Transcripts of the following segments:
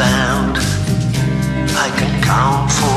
sound. I can count for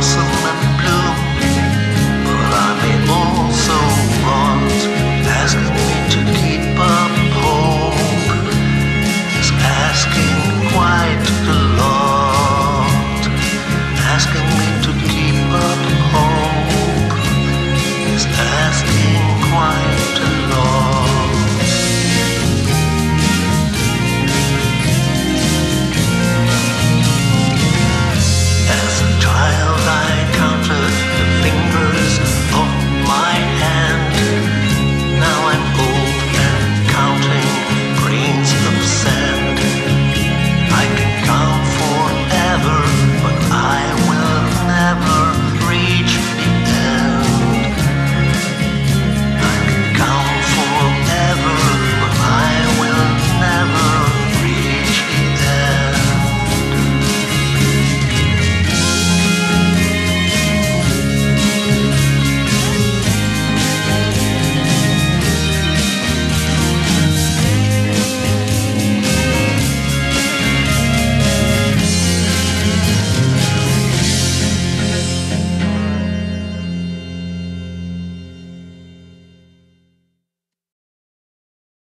blossom